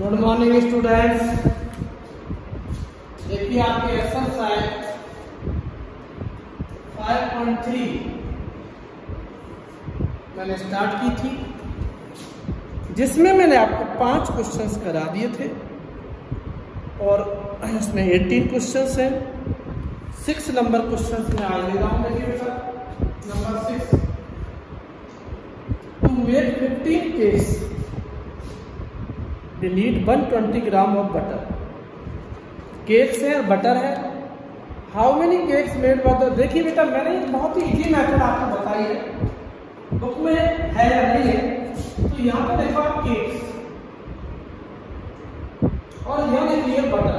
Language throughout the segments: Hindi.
गुड मॉर्निंग स्टूडेंट्स देखिए आपकी एक्सरसाइज 5.3 मैंने स्टार्ट की थी, जिसमें मैंने आपको पाँच क्वेश्चंस करा दिए थे और इसमें 18 क्वेश्चंस हैं। सिक्स नंबर क्वेश्चंस में आज ले रहा देखिए बेटा। Number six to make 15 cakes they need 120 gram of butter cakes है और बटर है how many cakes made butter देखिए बेटा, मैंने एक बहुत ही इजी मेथड आपको बताई है। बुक में है या नहीं है? तो यहाँ पर देखो आप केक्स और यहाँ लिखिए बटर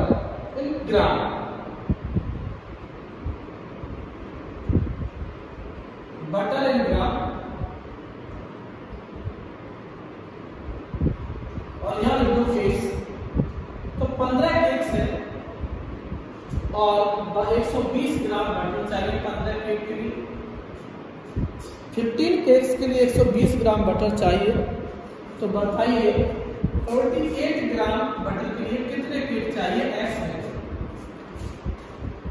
इन ग्राम बटर इन ग्राम और यहाँ लिख दो फेस तो 15 केक्स है और 120 ग्राम बटर चाहिए 15 केक के लिए. 15 केक्स के लिए 120 ग्राम बटर चाहिए. तो बताइए 48 ग्राम बटर के लिए कितने केक चाहिए? एक्स है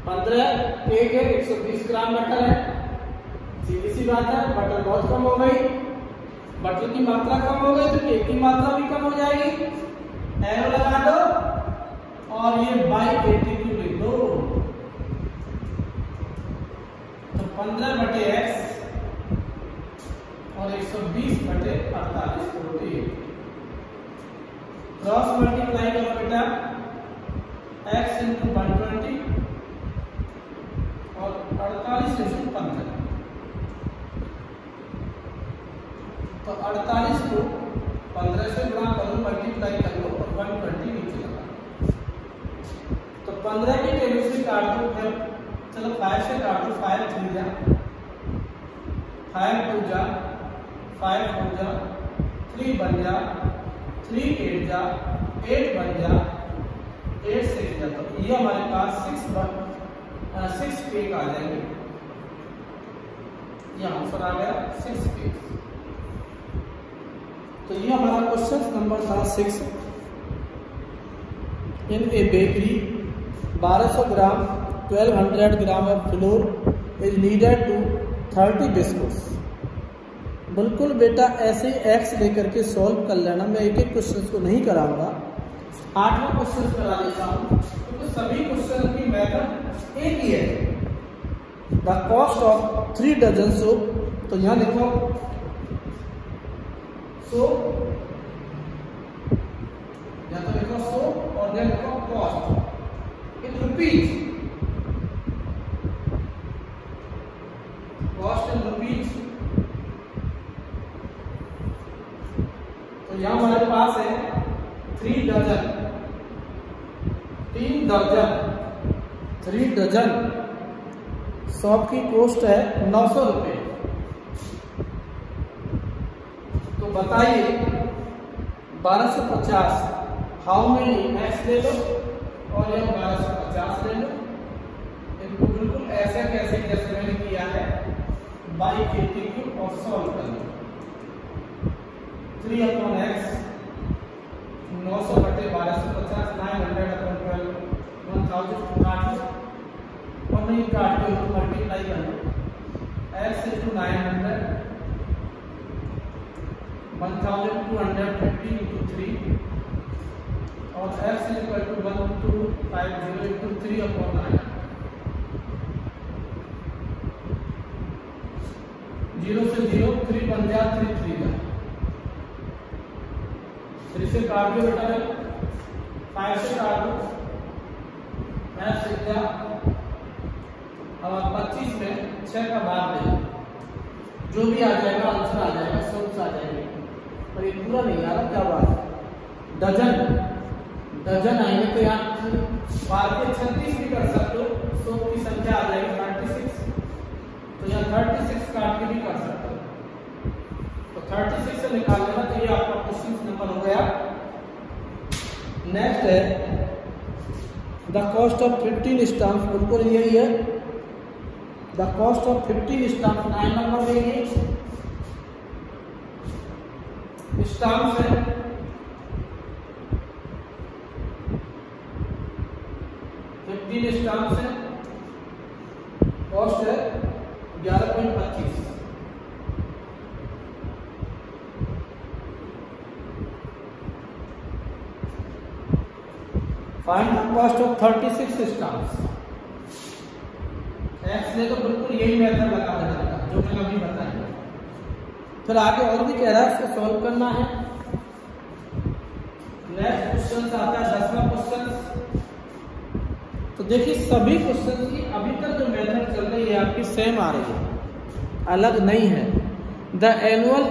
15 केक है 120 ग्राम बटर है. सीधी सी बात है बटर बहुत कम हो गई. बटर की मात्रा कम हो गई तो केक की मात्रा भी कम हो जाएगी। एरो लगा दो। और ये बाई एटी क्यू लिख दो। तो 15 बटे एक्स और 120 बटे अड़तालीस रोटी क्रॉस मल्टीप्लाई करो बेटा। एक्स इंटू वन ट्वेंटी और अड़तालीस इंटू पंद्रह तो 48 को 15 से गुणा करो मल्टीप्लाई कर लो और 120 नीचे लगा तो 15 की टेबल से काट दो फिर चलो 5 से काट 5 थ्री जा 5 टू जा 5 फोर जा 3 बन जा 3 एट जा 8 बन जा 8 सिक्स जा। तो ये हमारे पास 6 बन 6 केक आ जाएँगे। ये आंसर आ गया 6 केक तो ये हमारा क्वेश्चन नंबर था six in a bakery 1200 gram 1200 gram of flour is needed to 30 biscuits बिल्कुल बेटा, ऐसे एक्स लेकर के सॉल्व कर लेना, मैं एक एक क्वेश्चन को नहीं कराऊँगा। आठवां क्वेश्चन करा देता हूँ। क्योंकि तो सभी क्वेश्चन की मेथड एक ही है। The cost of three dozen soap तो यहाँ देखो सो या तो लिखो सो और देन लिखो cost in rupees cost in rupees तो यहाँ हमारे पास है थ्री डजन तीन दर्जन थ्री डजन शॉप की कॉस्ट है नौ सौ रुपये तो बताइए 1250 हाउ मेनी एक्स ले लो और ये 1250 ले लो। इनको बिल्कुल ऐसे कैसे जैसे किया है? बाई के टी क्यू और सॉल्व कर लो। थ्री अपॉन एक्स नौ सौ बटे बारह सौ पचास nine hundred upon twelve one thousand काट और नहीं, काट के मल्टीप्लाई कर लो। X into nine hundred 1250 into 3 और x is equal to 1250 into 3 upon 9 zero से ज़ीरो थ्री थ्री थ्री का थ्री से काट बेटा फाइव से काट अब पच्चीस में छह का बाद दे। जो भी आ जाएगा आंसर आ जाएगा सोर्स आ जाएँगे। पर ये पूरा नहीं आ रहा क्या बात डजन डजन आएँगे तो यहाँ बार के छत्तीस भी कर सकते हो, सौ की संख्या आ जाएगी थर्टी सिक्स तो यहाँ थर्टी सिक्स काट के भी कर सकते हो। तो थर्टी सिक्स से निकाल लेना तो ये आपका क्वेश्चन नंबर हो गया। नेक्स्ट है the cost of fifteen stamp बिल्कुल यही है the cost of fifteen stamp nine number देंगे स्टाम्स है फिफ्टीन स्टाम्स है कॉस्ट है ग्यारह पॉइंट पच्चीस। Find cost of thirty six stamps x ने तो बिल्कुल यही मेथड लगा रखा जो मैंने अभी बताया। फिर आगे और भी कह रहा है इसको सॉल्व करना है। नेक्स्ट क्वेश्चन आता है, दसवां क्वेश्चन तो देखिए, सभी क्वेश्चन की अभी तक जो मेथड चल रही है आपकी सेम आ रही है। अलग नहीं है। The annual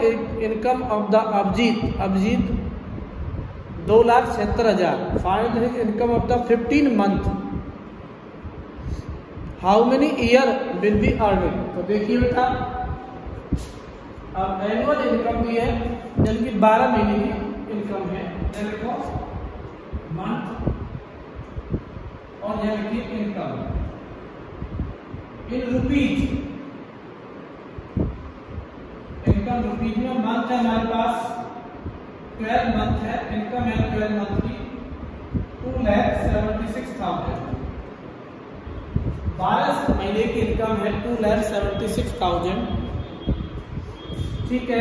income of the Abhijit Abhijit दो लाख छिहत्तर हज़ार। His income of the fifteen month how many year will be earning तो देखिए बेटा अब एनुअल इनकम भी है यानी कि बारह महीने की इनकम है। मंथ और यानी कि इनकम इन रुपीज़ इनकम रुपीज़ में मंथ है हमारे पास ट्वेल्व मंथ है इनकम है ट्वेल्व मंथ की two lakh seventy six thousand बारह महीने की इनकम है two lakh seventy six thousand ठीक है?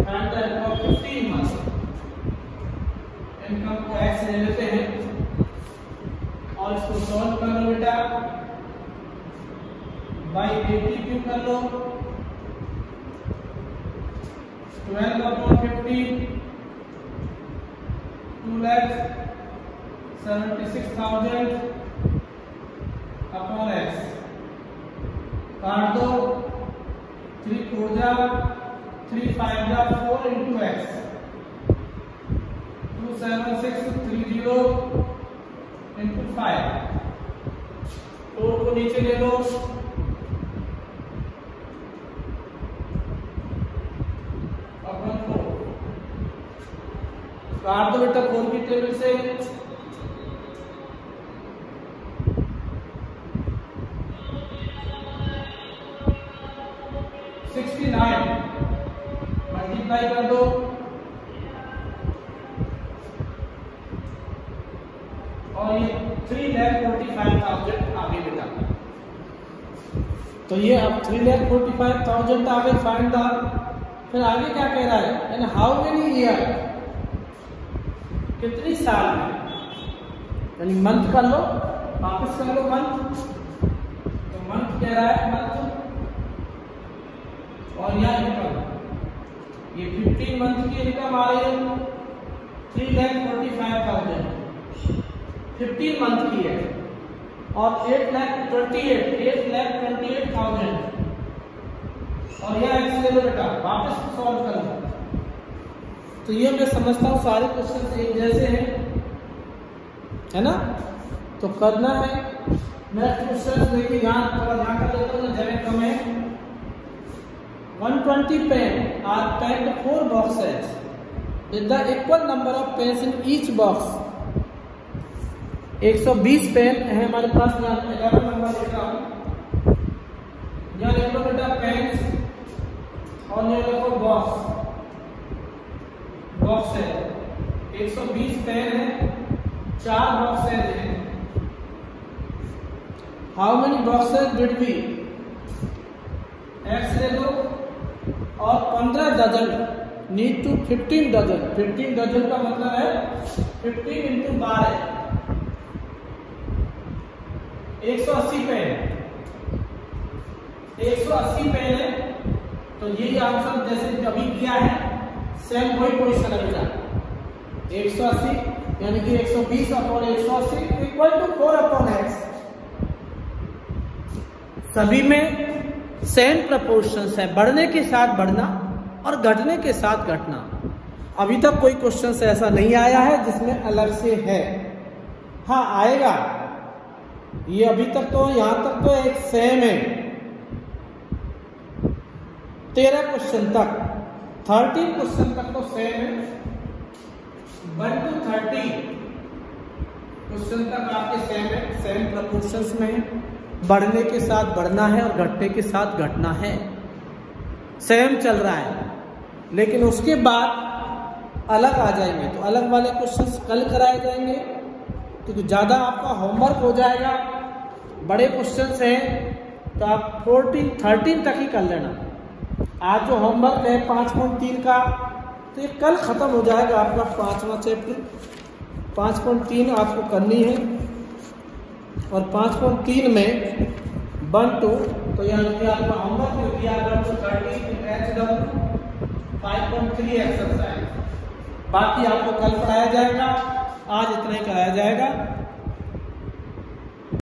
एंड फिफ्टीन मंथ इनकम को एक्स ले लेते हैं। और इसको सॉल्व कर लो बेटा। बाई एटी क्यू कर लो? Twelve upon fifteen two lakh seventy six thousand upon x काट दो। थ्री फोर जा थ्री फाइव जा four into x two seven six three zero into five four को नीचे ले लो. काट दो बेटा फोर की टेबल से. मल्टीप्लाई कर दो। और ये three lakh forty five thousand आगे बेटा तो ये अब three lakh forty five thousand आगे फाइंड द फिर आगे क्या कह रहा है? एंड हाउ मेनी ईयर कितनी साल में यानी मंथ कर लो। वापस कर लो मंथ तो मंथ कह रहा है मंथ और यह ये 15 मंथ की इनकम आ रही है। Three lakh forty five thousand fifteen month की है। और eight lakh twenty eight eight lakh twenty eight thousand और यह एक्स बेटा वापस सॉल्व कर लो। तो ये मैं समझता हूँ सारे क्वेश्चन एक जैसे हैं। है ना? तो करना है। नेक्स्ट क्वेश्चन देखिए यहाँ थोड़ा ध्यान कर लेता हूँ, जगह कम है। 120 pen are packed four boxes with the equal number of pens in each box. 120 pen है हमारे पास ग्यारह नंबर लिखा हूँ यहाँ लिख बेटा पेन्स और ये देखो बॉक्स बॉक्स है। 120 पेन है। चार बॉक्सेज हैं। How many boxes did we x ले लो। और पंद्रह dozen need to fifteen dozen. Fifteen dozen का मतलब है फिफ्टीन इंटू बारह। एक सौ अस्सी पेन एक सौ अस्सी पेन है तो ये आंसर जैसे अभी किया है सेम वही क्वेश्चन अगला एक सौ अस्सी, यानी कि एक सौ बीस अपॉन एक सौ अस्सी equal to four upon x सभी में सेम प्रपोर्शन है, बढ़ने के साथ बढ़ना और घटने के साथ घटना। अभी तक कोई क्वेश्चन ऐसा नहीं आया है जिसमें अलग से है। हाँ आएगा। ये अभी तक तो यहाँ तक तो एक सेम है। तेरह क्वेश्चन तक। थर्टीन क्वेश्चन तक तो सेम है। वन टू थर्टी क्वेश्चन तक आपके सेम है। सेम प्रपोर्शन में है। बढ़ने के साथ बढ़ना है और घटने के साथ घटना है। सेम चल रहा है। लेकिन उसके बाद अलग आ जाएँगे। तो अलग वाले क्वेश्चंस कल कराए जाएँगे। क्योंकि ज़्यादा आपका होमवर्क हो जाएगा, बड़े क्वेश्चन हैं तो आप फोर्टीन थर्टीन तक ही कर लेना। आज जो होमवर्क है पाँच पॉइंट तीन का तो ये कल ख़त्म हो जाएगा आपका पाँचवा चैप्टर पाँच पॉइंट तीन आपको करनी है। और पाँच पॉइंट तीन में वन, टू तो यहाँ पे आपका होमवर्क जो दिया फाइव पॉइंट थ्री एक्सरसाइज बाकी आपको कल पढ़ाया जाएगा, आज इतना ही कराया जाएगा।